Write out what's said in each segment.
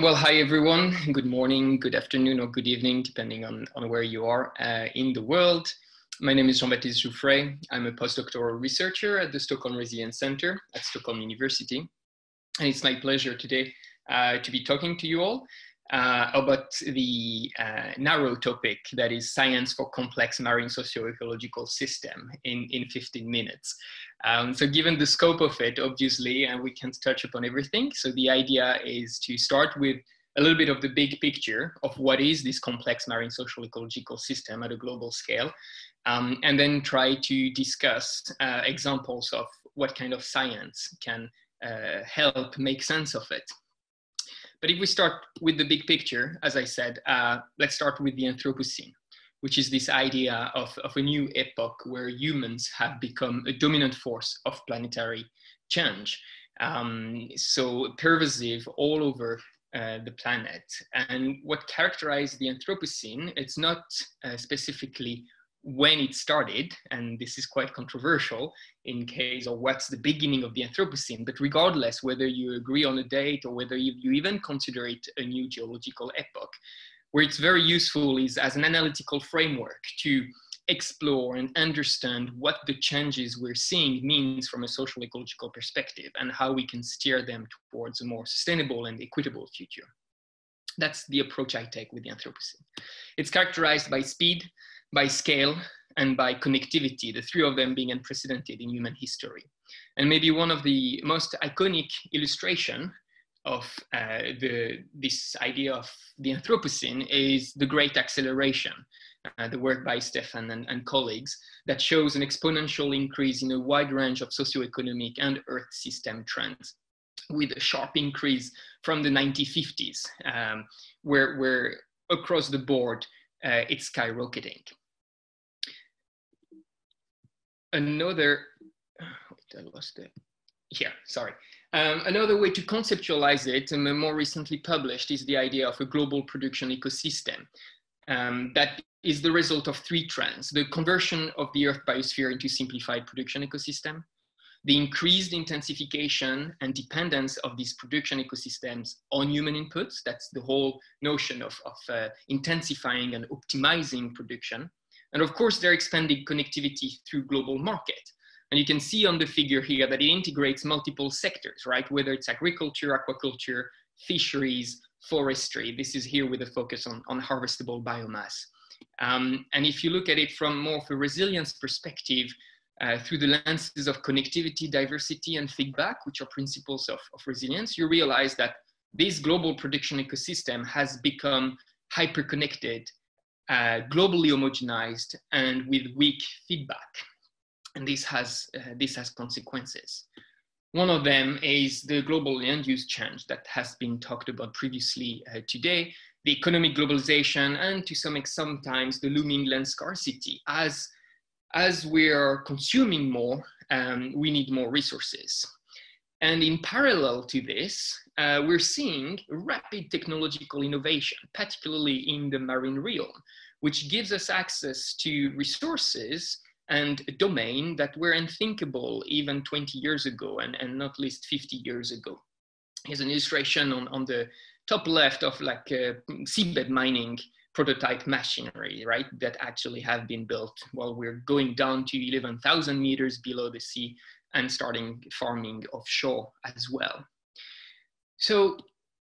Well, hi everyone. Good morning, good afternoon, or good evening, depending on, on where you are uh, in the world. My name is Jean-Baptiste Jouffray. I'm a postdoctoral researcher at the Stockholm Resilience Center at Stockholm University. And it's my pleasure today uh, to be talking to you all about the uh, narrow topic that is science for complex marine socio-ecological system in, in 15 minutes. Um, so given the scope of it, obviously, and we can't touch upon everything. So the idea is to start with a little bit of the big picture of what is this complex marine social ecological system at a global scale, um, and then try to discuss uh, examples of what kind of science can uh, help make sense of it. But if we start with the big picture, as I said, uh, let's start with the Anthropocene which is this idea of, of a new epoch where humans have become a dominant force of planetary change. Um, so pervasive all over uh, the planet. And what characterized the Anthropocene, it's not uh, specifically when it started, and this is quite controversial in case of what's the beginning of the Anthropocene, but regardless whether you agree on a date or whether you, you even consider it a new geological epoch, where it's very useful is as an analytical framework to explore and understand what the changes we're seeing means from a social ecological perspective and how we can steer them towards a more sustainable and equitable future. That's the approach I take with the Anthropocene. It's characterized by speed, by scale, and by connectivity, the three of them being unprecedented in human history. And maybe one of the most iconic illustration of uh, the, this idea of the Anthropocene is the Great Acceleration, uh, the work by Steffen and, and, colleagues that shows an exponential increase in a wide range of socioeconomic and Earth system trends with a sharp increase from the 1950s, um, where, where across the board uh, it's skyrocketing. Another, I lost it. Yeah, sorry. Um, another way to conceptualize it, and more recently published, is the idea of a global production ecosystem. Um, that is the result of three trends. The conversion of the Earth biosphere into simplified production ecosystem, the increased intensification and dependence of these production ecosystems on human inputs. That's the whole notion of, of uh, intensifying and optimizing production. And of course, they're expanding connectivity through global market. And you can see on the figure here that it integrates multiple sectors, right? Whether it's agriculture, aquaculture, fisheries, forestry. This is here with a focus on, on harvestable biomass. Um, and if you look at it from more of a resilience perspective, uh, through the lenses of connectivity, diversity, and feedback, which are principles of, of resilience, you realize that this global production ecosystem has become hyper-connected, uh, globally homogenized, and with weak feedback and this has, uh, this has consequences. One of them is the global land use change that has been talked about previously uh, today, the economic globalization, and to some extent, sometimes the looming land scarcity. As, as we are consuming more, um, we need more resources. And in parallel to this, uh, we're seeing rapid technological innovation, particularly in the marine realm, which gives us access to resources and a domain that were unthinkable even 20 years ago and, and not least 50 years ago. Here's an illustration on, on the top left of like uh, seabed mining prototype machinery, right, that actually have been built while we're going down to 11,000 meters below the sea and starting farming offshore as well. So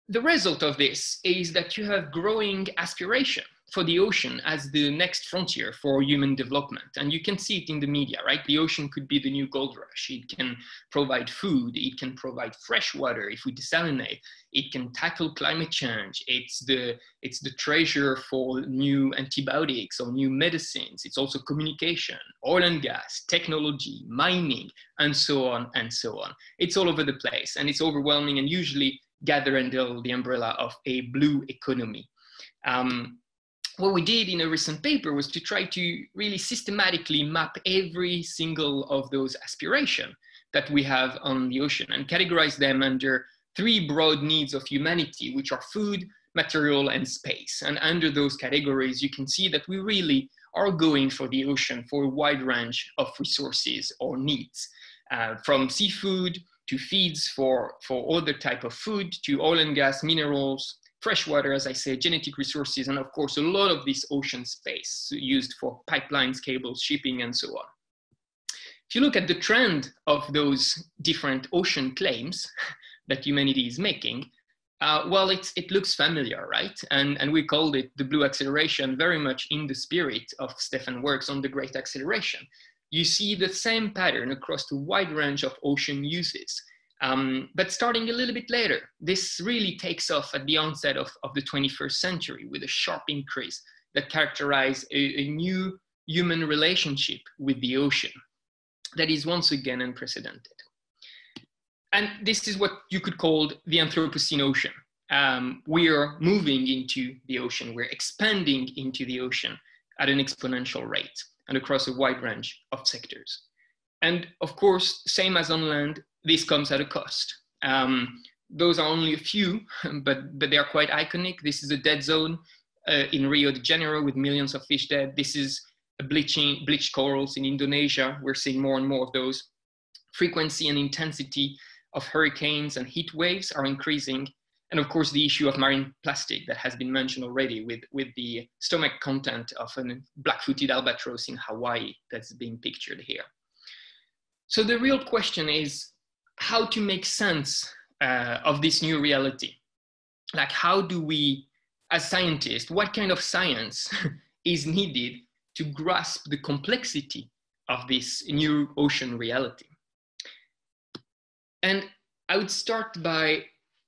the result of this is that you have growing aspiration for the ocean as the next frontier for human development. And you can see it in the media, right? The ocean could be the new gold rush. It can provide food. It can provide fresh water if we desalinate. It can tackle climate change. It's the, it's the treasure for new antibiotics or new medicines. It's also communication, oil and gas, technology, mining, and so on and so on. It's all over the place and it's overwhelming and usually gather under the umbrella of a blue economy. Um, what we did in a recent paper was to try to really systematically map every single of those aspirations that we have on the ocean and categorize them under three broad needs of humanity, which are food, material, and space. And under those categories, you can see that we really are going for the ocean for a wide range of resources or needs, uh, from seafood to feeds for, for other type of food, to oil and gas, minerals, fresh water, as I say, genetic resources, and of course, a lot of this ocean space used for pipelines, cables, shipping, and so on. If you look at the trend of those different ocean claims that humanity is making, uh, well, it looks familiar, right? And, and we called it the blue acceleration, very much in the spirit of Steffen works on the great acceleration. You see the same pattern across the wide range of ocean uses. Um, but starting a little bit later, this really takes off at the onset of, of the 21st century with a sharp increase that characterize a, a new human relationship with the ocean that is once again unprecedented. And this is what you could call the Anthropocene ocean. Um, we are moving into the ocean, we're expanding into the ocean at an exponential rate and across a wide range of sectors. And of course, same as on land, this comes at a cost. Um, those are only a few, but, but they are quite iconic. This is a dead zone uh, in Rio de Janeiro with millions of fish dead. This is bleaching, bleached corals in Indonesia. We're seeing more and more of those. Frequency and intensity of hurricanes and heat waves are increasing. And of course, the issue of marine plastic that has been mentioned already with, with the stomach content of a black-footed albatross in Hawaii that's being pictured here. So the real question is how to make sense uh, of this new reality. Like how do we, as scientists, what kind of science is needed to grasp the complexity of this new ocean reality? And I would start by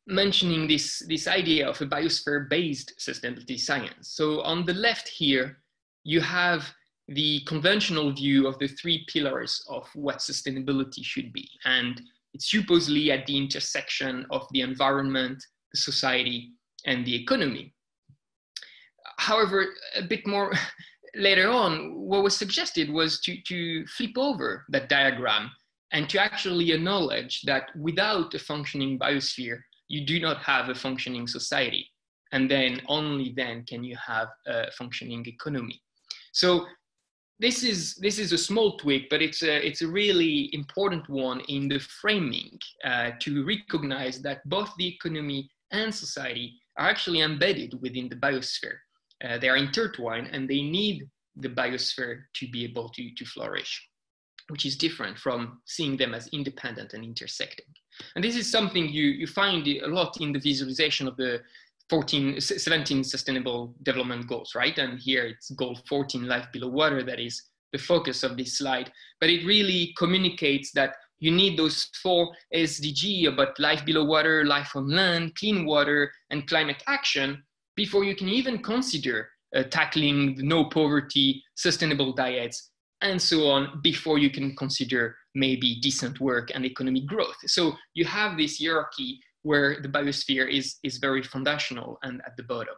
mentioning this, this idea of a biosphere-based sustainability science. So on the left here, you have the conventional view of the three pillars of what sustainability should be. And it's supposedly at the intersection of the environment, the society, and the economy. However, a bit more later on, what was suggested was to, to flip over that diagram and to actually acknowledge that without a functioning biosphere, you do not have a functioning society. And then only then can you have a functioning economy. So this is this is a small tweak, but it's a it's a really important one in the framing uh, to recognize that both the economy and society are actually embedded within the biosphere. Uh, they are intertwined, and they need the biosphere to be able to to flourish, which is different from seeing them as independent and intersecting. And this is something you you find a lot in the visualization of the 14, 17 sustainable development goals, right? And here it's goal 14, life below water, that is the focus of this slide. But it really communicates that you need those four SDG about life below water, life on land, clean water, and climate action before you can even consider uh, tackling no poverty, sustainable diets, and so on before you can consider maybe decent work and economic growth. So you have this hierarchy where the biosphere is, is very foundational and at the bottom.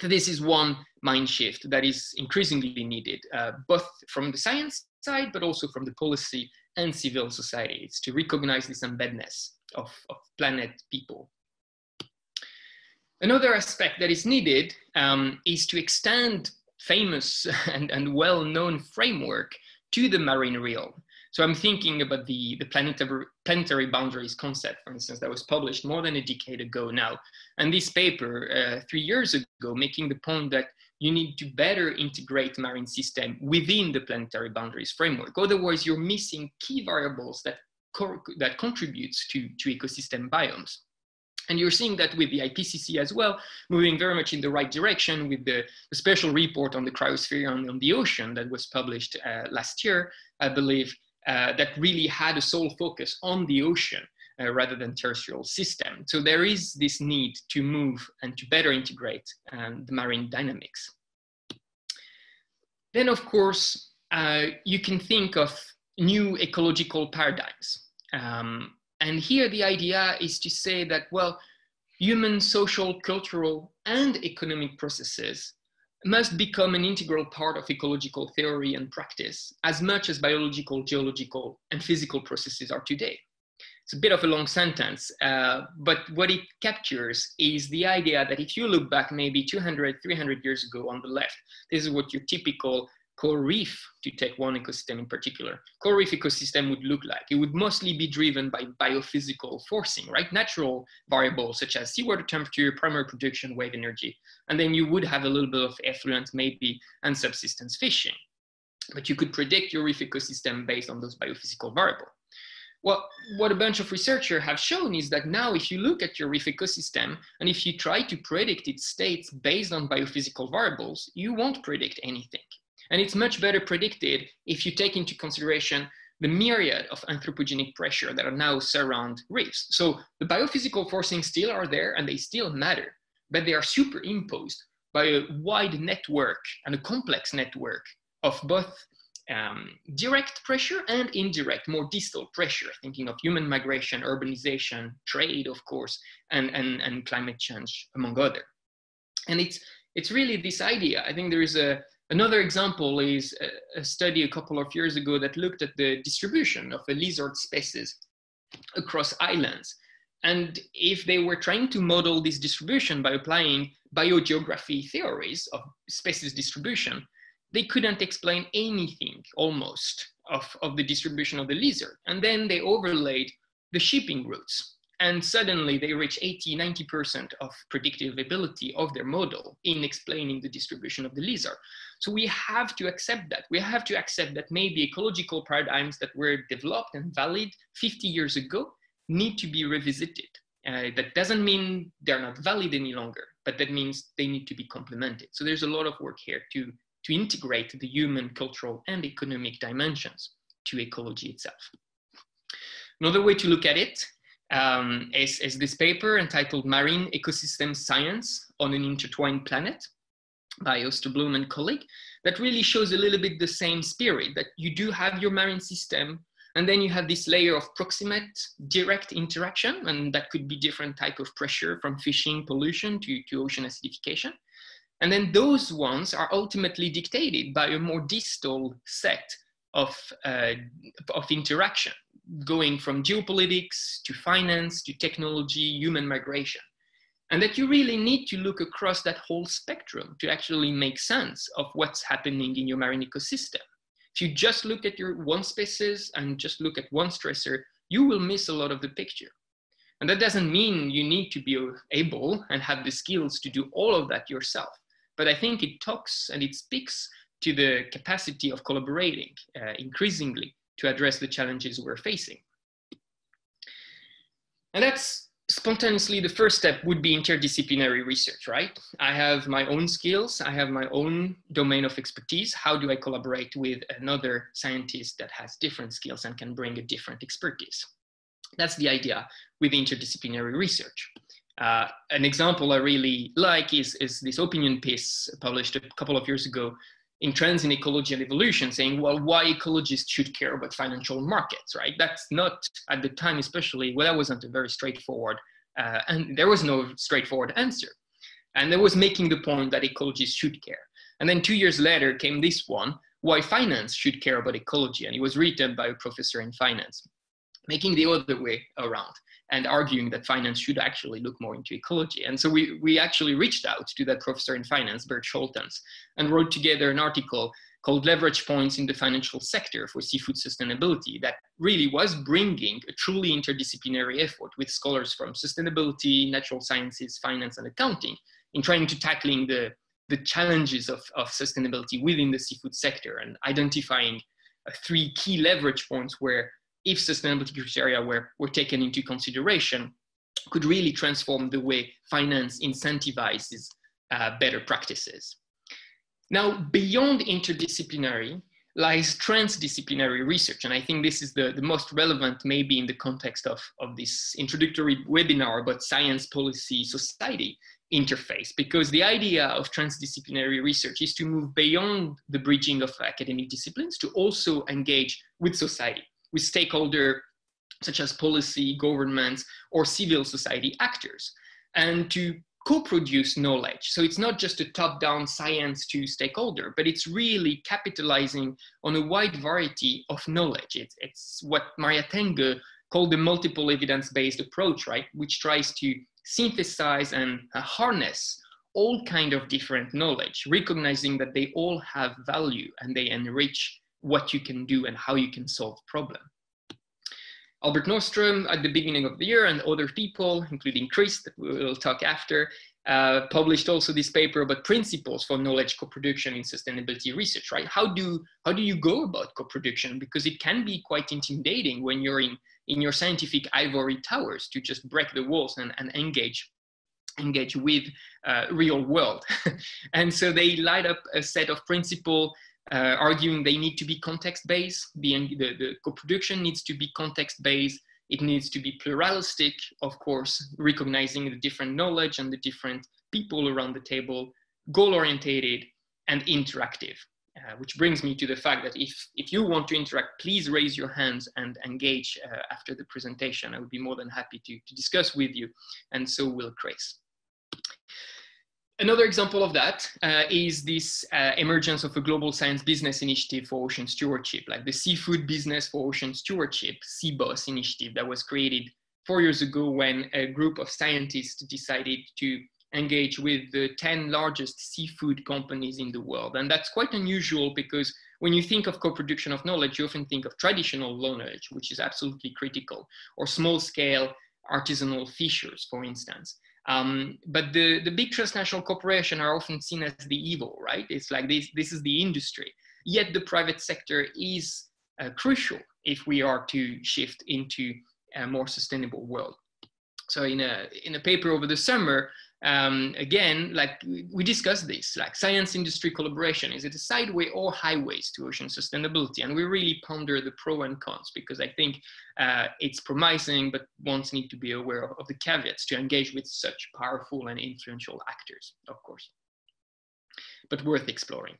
So this is one mind shift that is increasingly needed, uh, both from the science side, but also from the policy and civil society. It's to recognize this embeddedness of, of planet people. Another aspect that is needed um, is to extend famous and, and well-known framework to the marine realm. So I'm thinking about the, the planetary, planetary boundaries concept, for instance, that was published more than a decade ago now. And this paper, uh, three years ago, making the point that you need to better integrate marine system within the planetary boundaries framework. Otherwise, you're missing key variables that, co that contributes to, to ecosystem biomes. And you're seeing that with the IPCC as well, moving very much in the right direction with the, the special report on the cryosphere on, on the ocean that was published uh, last year, I believe, uh, that really had a sole focus on the ocean uh, rather than terrestrial system. So there is this need to move and to better integrate um, the marine dynamics. Then of course, uh, you can think of new ecological paradigms. Um, and here the idea is to say that, well, human social, cultural, and economic processes must become an integral part of ecological theory and practice as much as biological, geological, and physical processes are today. It's a bit of a long sentence, uh, but what it captures is the idea that if you look back maybe 200, 300 years ago on the left, this is what your typical coral reef, to take one ecosystem in particular, coral reef ecosystem would look like. It would mostly be driven by biophysical forcing, right? Natural variables such as seawater temperature, primary production, wave energy. And then you would have a little bit of effluent maybe and subsistence fishing. But you could predict your reef ecosystem based on those biophysical variables. Well, what a bunch of researchers have shown is that now if you look at your reef ecosystem and if you try to predict its states based on biophysical variables, you won't predict anything. And it's much better predicted if you take into consideration the myriad of anthropogenic pressure that are now surround reefs. So the biophysical forcing still are there and they still matter, but they are superimposed by a wide network and a complex network of both um, direct pressure and indirect, more distal pressure, thinking of human migration, urbanization, trade, of course, and, and, and climate change, among other. And it's, it's really this idea. I think there is a, Another example is a, study a couple of years ago that looked at the distribution of a lizard species across islands. And if they were trying to model this distribution by applying biogeography theories of species distribution, they couldn't explain anything almost of, of the distribution of the lizard. And then they overlaid the shipping routes and suddenly they reach 80, 90% of predictive ability of their model in explaining the distribution of the lizard. So we have to accept that. We have to accept that maybe ecological paradigms that were developed and valid 50 years ago need to be revisited. Uh, that doesn't mean they're not valid any longer, but that means they need to be complemented. So there's a lot of work here to, to integrate the human, cultural, and economic dimensions to ecology itself. Another way to look at it um, is, is this paper entitled Marine Ecosystem Science on an Intertwined Planet by Osterblom and colleague that really shows a little bit the same spirit that you do have your marine system and then you have this layer of proximate direct interaction and that could be different type of pressure from fishing pollution to, to ocean acidification. And then those ones are ultimately dictated by a more distal set of, uh, of interaction going from geopolitics to finance to technology, human migration. And that you really need to look across that whole spectrum to actually make sense of what's happening in your marine ecosystem. If you just look at your one species and just look at one stressor, you will miss a lot of the picture. And that doesn't mean you need to be able and have the skills to do all of that yourself. But I think it talks and it speaks to the capacity of collaborating uh, increasingly to address the challenges we're facing. And that's spontaneously the first step would be interdisciplinary research, right? I have my own skills, I have my own domain of expertise. How do I collaborate with another scientist that has different skills and can bring a different expertise? That's the idea with interdisciplinary research. Uh, an example I really like is, is this opinion piece published a couple of years ago in trends in ecology and evolution saying, well, why ecologists should care about financial markets, right? That's not, at the time especially, well, that wasn't a very straightforward, uh, and there was no straightforward answer. And that was making the point that ecologists should care. And then two years later came this one, why finance should care about ecology. And it was written by a professor in finance, making the other way around and arguing that finance should actually look more into ecology. And so we, we actually reached out to that professor in finance, Bert Scholtens, and wrote together an article called Leverage Points in the Financial Sector for Seafood Sustainability that really was bringing a truly interdisciplinary effort with scholars from sustainability, natural sciences, finance, and accounting in trying to tackling the, the challenges of, of sustainability within the seafood sector and identifying uh, three key leverage points where if sustainability criteria were, were taken into consideration, could really transform the way finance incentivizes uh, better practices. Now, beyond interdisciplinary lies transdisciplinary research. And I think this is the, the most relevant maybe in the context of, of this introductory webinar about science, policy, society interface, because the idea of transdisciplinary research is to move beyond the bridging of academic disciplines to also engage with society with stakeholder such as policy, governments, or civil society actors, and to co-produce knowledge. So it's not just a top-down science to stakeholder, but it's really capitalizing on a wide variety of knowledge. It's, it's what Maria Tengö called the multiple evidence-based approach, right? Which tries to synthesize and uh, harness all kind of different knowledge, recognizing that they all have value and they enrich what you can do and how you can solve problem. Albert Norström at the beginning of the year and other people, including Chris, that we will talk after, uh, published also this paper about principles for knowledge co-production in sustainability research, right? How do, how do you go about co-production? Because it can be quite intimidating when you're in, in your scientific ivory towers to just break the walls and, and engage engage with uh, real world. and so they light up a set of principle uh, arguing they need to be context-based. The, the, the co-production needs to be context-based. It needs to be pluralistic, of course, recognizing the different knowledge and the different people around the table, goal-orientated and interactive. Uh, which brings me to the fact that if, if you want to interact, please raise your hands and engage uh, after the presentation. I would be more than happy to, to discuss with you, and so will Chris. Another example of that uh, is this uh, emergence of a global science business initiative for ocean stewardship, like the Seafood Business for Ocean Stewardship, SeaBOS initiative that was created four years ago when a group of scientists decided to engage with the 10 largest seafood companies in the world. And that's quite unusual because when you think of co-production of knowledge, you often think of traditional knowledge, which is absolutely critical, or small scale artisanal fishers, for instance. Um, but the, the big transnational corporations are often seen as the evil, right? It's like this, this is the industry. Yet the private sector is uh, crucial if we are to shift into a more sustainable world. So in a, in a paper over the summer, um, again, like we discussed this, like science industry collaboration, is it a sideway or highways to ocean sustainability? And we really ponder the pro and cons because I think uh, it's promising, but ones need to be aware of, of the caveats to engage with such powerful and influential actors, of course, but worth exploring.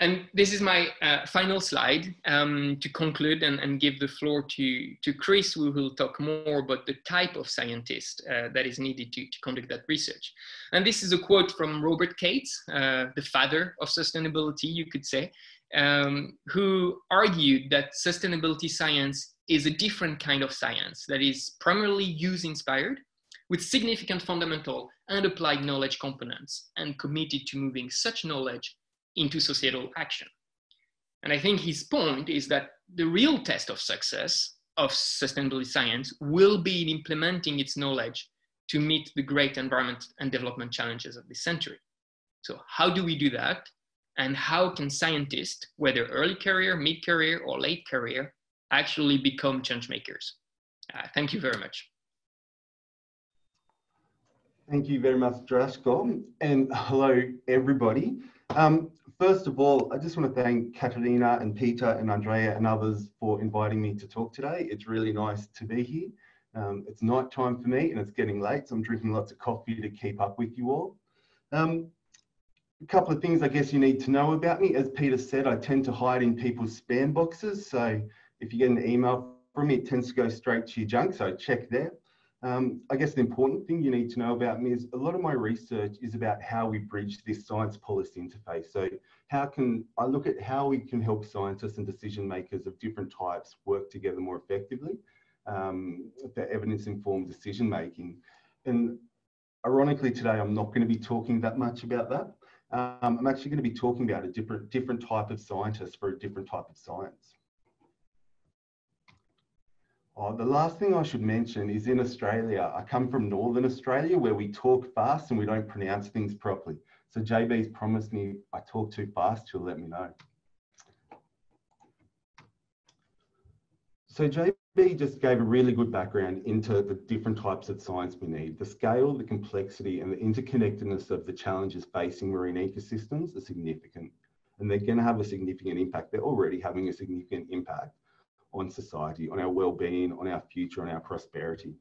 And this is my uh, final slide um, to conclude and, and, give the floor to, to Chris, who will talk more about the type of scientist uh, that is needed to, to conduct that research. And this is a quote from Robert Kates, uh, the father of sustainability, you could say, um, who argued that sustainability science is a different kind of science that is primarily use inspired with significant fundamental and applied knowledge components and committed to moving such knowledge into societal action. And I think his point is that the real test of success of sustainability science will be in implementing its knowledge to meet the great environment and development challenges of this century. So how do we do that? And how can scientists, whether early career, mid-career, or late career, actually become change makers? Uh, thank you very much. Thank you very much, Draško. And hello, everybody. Um, first of all, I just want to thank Katarina and Peter and Andrea and others for inviting me to talk today. It's really nice to be here. Um, it's night time for me and it's getting late, so I'm drinking lots of coffee to keep up with you all. Um, a couple of things I guess you need to know about me. As Peter said, I tend to hide in people's spam boxes. So if you get an email from me, it tends to go straight to your junk, so check there. Um, I guess the important thing you need to know about me is a lot of my research is about how we bridge this science policy interface. So how can I look at how we can help scientists and decision makers of different types work together more effectively um, for evidence-informed decision making. And ironically today, I'm not going to be talking that much about that. Um, I'm actually going to be talking about a different, different type of scientist for a different type of science. Oh, the last thing I should mention is in Australia, I come from Northern Australia where we talk fast and we don't pronounce things properly. So JB's promised me I talk too fast, he'll let me know. So JB just gave a really good background into the different types of science we need. The scale, the complexity and the interconnectedness of the challenges facing marine ecosystems are significant and they're going to have a significant impact. They're already having a significant impact on society, on our well-being, on our future, on our prosperity.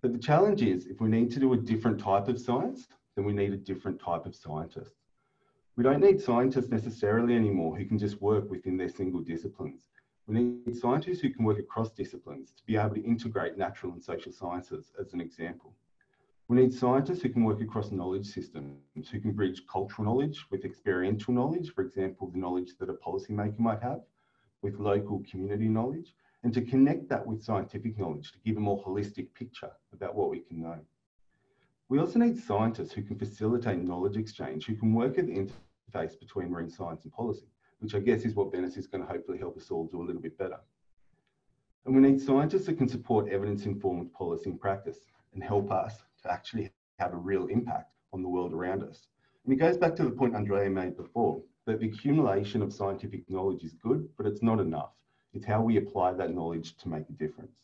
But the challenge is if we need to do a different type of science, then we need a different type of scientist. We don't need scientists necessarily anymore who can just work within their single disciplines. We need scientists who can work across disciplines to be able to integrate natural and social sciences as an example. We need scientists who can work across knowledge systems, who can bridge cultural knowledge with experiential knowledge, for example, the knowledge that a policymaker might have, with local community knowledge and to connect that with scientific knowledge to give a more holistic picture about what we can know. We also need scientists who can facilitate knowledge exchange, who can work at the interface between marine science and policy, which I guess is what Venice is going to hopefully help us all do a little bit better. And we need scientists that can support evidence-informed policy and practice and help us to actually have a real impact on the world around us. And it goes back to the point Andrea made before, that the accumulation of scientific knowledge is good, but it's not enough. It's how we apply that knowledge to make a difference.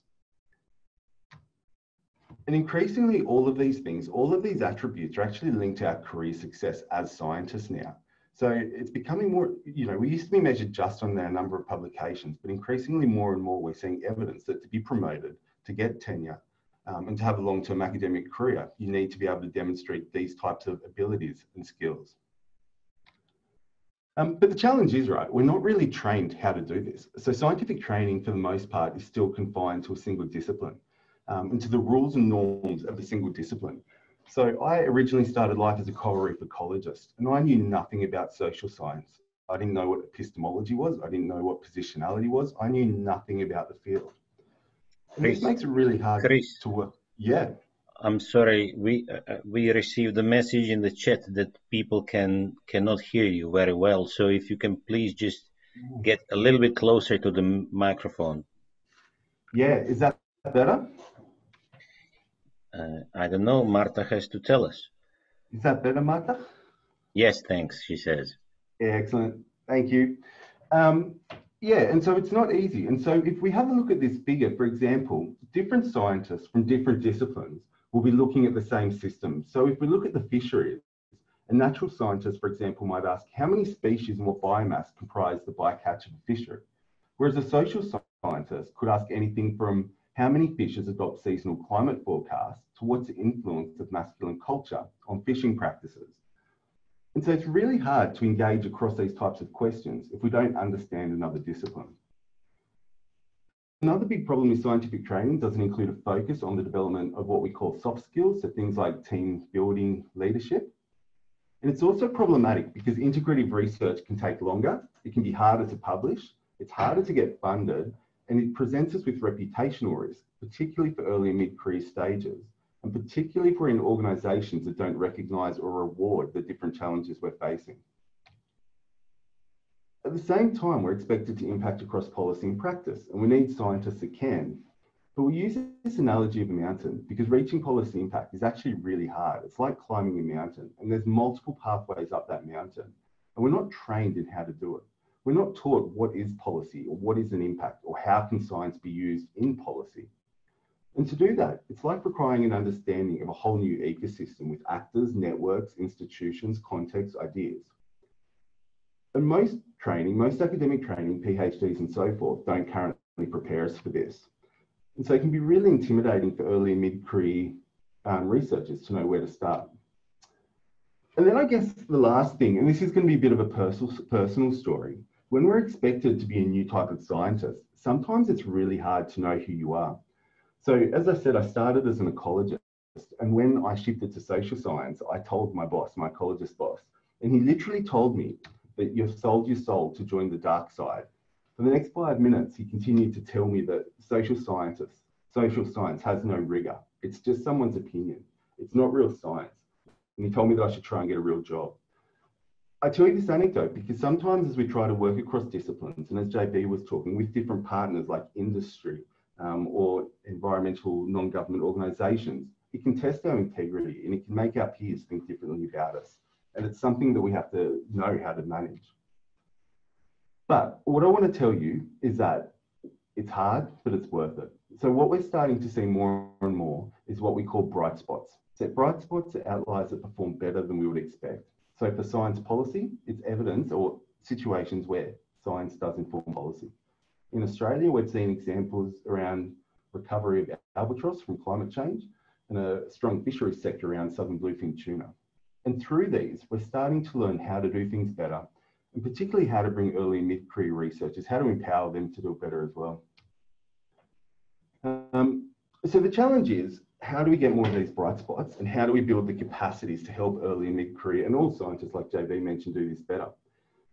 And increasingly, all of these things, all of these attributes are actually linked to our career success as scientists now. So it's becoming more, you know, we used to be measured just on their number of publications, but increasingly more and more we're seeing evidence that to be promoted, to get tenure, um, and to have a long-term academic career, you need to be able to demonstrate these types of abilities and skills. Um, but the challenge is, right, we're not really trained how to do this. So scientific training, for the most part, is still confined to a single discipline um, and to the rules and norms of a single discipline. So I originally started life as a coral reef ecologist, and I knew nothing about social science. I didn't know what epistemology was. I didn't know what positionality was. I knew nothing about the field. And Chris, this makes it really hard Chris, to work. Yeah. I'm sorry. We uh, uh, we received a message in the chat that people can cannot hear you very well. So if you can please just get a little bit closer to the microphone. Yeah. Is that better? Uh, I don't know. Marta has to tell us. Is that better, Marta? Yes, thanks. She says. Yeah, excellent. Thank you. Um, yeah, and so it's not easy. And so if we have a look at this figure, for example, different scientists from different disciplines will be looking at the same system. So if we look at the fisheries, a natural scientist, for example, might ask how many species and what biomass comprise the bycatch of a fishery? Whereas a social scientist could ask anything from how many fishes adopt seasonal climate forecasts to what's the influence of masculine culture on fishing practices. And so it's really hard to engage across these types of questions if we don't understand another discipline. Another big problem with scientific training doesn't include a focus on the development of what we call soft skills, so things like team building, leadership. And it's also problematic because integrative research can take longer, it can be harder to publish, it's harder to get funded, and it presents us with reputational risk, particularly for early and mid-career stages and particularly if we're in organisations that don't recognise or reward the different challenges we're facing. At the same time, we're expected to impact across policy and practice, and we need scientists that can. But we use this analogy of a mountain because reaching policy impact is actually really hard. It's like climbing a mountain, and there's multiple pathways up that mountain, and we're not trained in how to do it. We're not taught what is policy or what is an impact or how can science be used in policy. And to do that, it's like requiring an understanding of a whole new ecosystem with actors, networks, institutions, contexts, ideas. And most training, most academic training, PhDs and so forth, don't currently prepare us for this. And so it can be really intimidating for early and mid-career um, researchers to know where to start. And then I guess the last thing, and this is going to be a bit of a personal, personal story, when we're expected to be a new type of scientist, sometimes it's really hard to know who you are. So as I said, I started as an ecologist. And when I shifted to social science, I told my boss, my ecologist boss, and he literally told me that you've sold your soul to join the dark side. For the next five minutes, he continued to tell me that social scientists, social science has no rigor. It's just someone's opinion. It's not real science. And he told me that I should try and get a real job. I tell you this anecdote because sometimes as we try to work across disciplines, and as JB was talking with different partners like industry, um, or environmental non-government organisations, it can test our integrity and it can make our peers think differently about us. And it's something that we have to know how to manage. But what I want to tell you is that it's hard, but it's worth it. So what we're starting to see more and more is what we call bright spots. So bright spots are outliers that perform better than we would expect. So for science policy, it's evidence or situations where science does inform policy. In Australia, we've seen examples around recovery of albatross from climate change and a strong fisheries sector around southern bluefin tuna. And through these, we're starting to learn how to do things better, and particularly how to bring early and mid-career researchers, how to empower them to do better as well. Um, so the challenge is, how do we get more of these bright spots and how do we build the capacities to help early and mid-career and all scientists like JB mentioned do this better?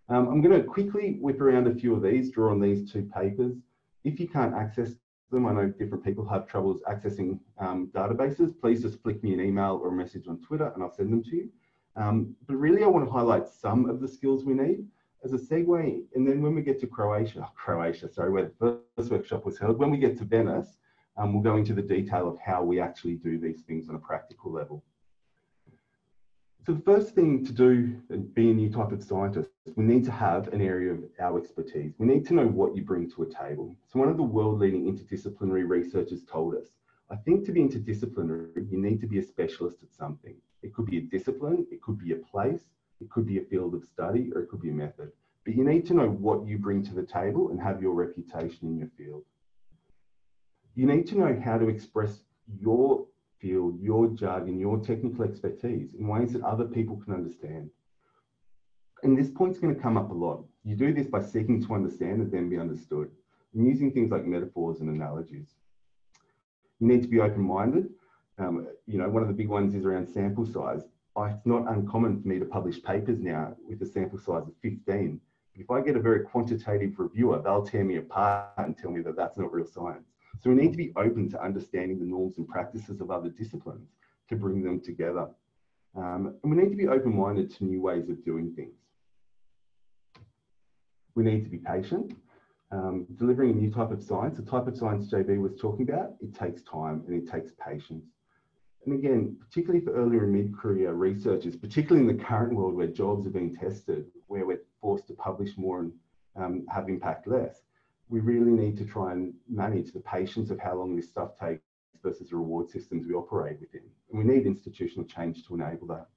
Um, I'm going to quickly whip around a few of these, draw on these two papers. If you can't access them. I know different people have troubles accessing um, databases. Please just flick me an email or a message on Twitter and I'll send them to you. Um, but really, I want to highlight some of the skills we need as a segue. And then when we get to Croatia, Croatia, sorry, where the first workshop was held, when we get to Venice, um, we'll go into the detail of how we actually do these things on a practical level. So the first thing to do and be a new type of scientist, we need to have an area of our expertise. We need to know what you bring to a table. So one of the world leading interdisciplinary researchers told us, I think to be interdisciplinary, you need to be a specialist at something. It could be a discipline, it could be a place, it could be a field of study, or it could be a method. But you need to know what you bring to the table and have your reputation in your field. You need to know how to express your field, your jargon, your technical expertise in ways that other people can understand. And this point's going to come up a lot. You do this by seeking to understand and then be understood, and using things like metaphors and analogies. You need to be open-minded. Um, you know, one of the big ones is around sample size. it's not uncommon for me to publish papers now with a sample size of 15. But if I get a very quantitative reviewer, they'll tear me apart and tell me that that's not real science. So we need to be open to understanding the norms and practices of other disciplines to bring them together. Um, and we need to be open-minded to new ways of doing things. We need to be patient. Um, delivering a new type of science, the type of science JB was talking about, it takes time and it takes patience. And again, particularly for earlier and mid-career researchers, particularly in the current world where jobs are being tested, where we're forced to publish more and um, have impact less, we really need to try and manage the patience of how long this stuff takes versus the reward systems we operate within. And we need institutional change to enable that.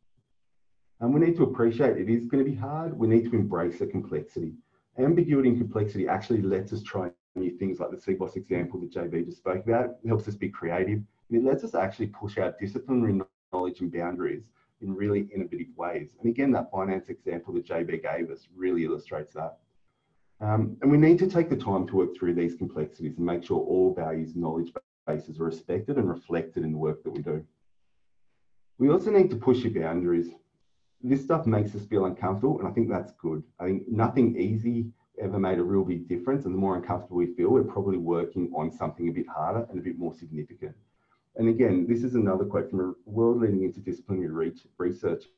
And we need to appreciate it is going to be hard. We need to embrace the complexity. Ambiguity and complexity actually lets us try new things like the SeaBOS example that JB just spoke about. It helps us be creative. It lets us actually push our disciplinary knowledge and boundaries in really innovative ways. And again, that finance example that JB gave us really illustrates that. Um, and we need to take the time to work through these complexities and make sure all values and knowledge bases are respected and reflected in the work that we do. We also need to push your boundaries. This stuff makes us feel uncomfortable, and I think that's good. I think nothing easy ever made a real big difference, and the more uncomfortable we feel, we're probably working on something a bit harder and a bit more significant. And again, this is another quote from a world-leading interdisciplinary researcher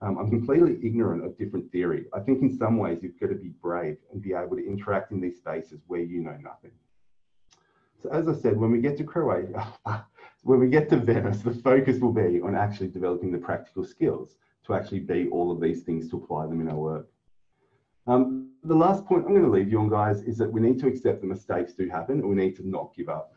um, I'm completely ignorant of different theory. I think in some ways you've got to be brave and be able to interact in these spaces where you know nothing. So as I said, when we get to Croatia, when we get to Venice, the focus will be on actually developing the practical skills to actually be all of these things to apply them in our work. Um, the last point I'm going to leave you on, guys, is that we need to accept that mistakes do happen and we need to not give up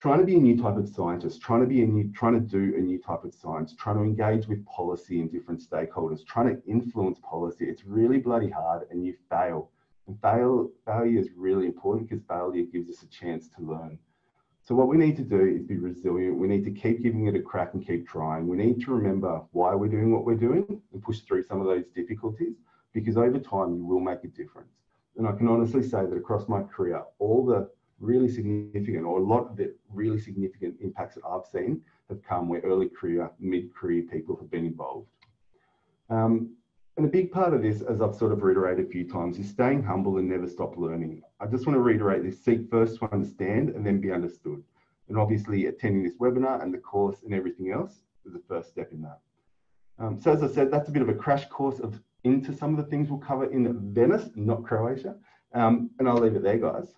trying to be a new type of scientist, trying to be a new, trying to do a new type of science, trying to engage with policy and different stakeholders, trying to influence policy. It's really bloody hard and you fail. And fail, failure is really important because failure gives us a chance to learn. So what we need to do is be resilient. We need to keep giving it a crack and keep trying. We need to remember why we're doing what we're doing and push through some of those difficulties because over time you will make a difference. And I can honestly say that across my career, all the really significant, or a lot of the really significant impacts that I've seen have come where early career, mid career people have been involved. Um, and a big part of this, as I've sort of reiterated a few times, is staying humble and never stop learning. I just want to reiterate this seek first to understand and then be understood. And obviously, attending this webinar and the course and everything else is the first step in that. Um, so, as I said, that's a bit of a crash course of into some of the things we'll cover in Venice, not Croatia. Um, and I'll leave it there, guys.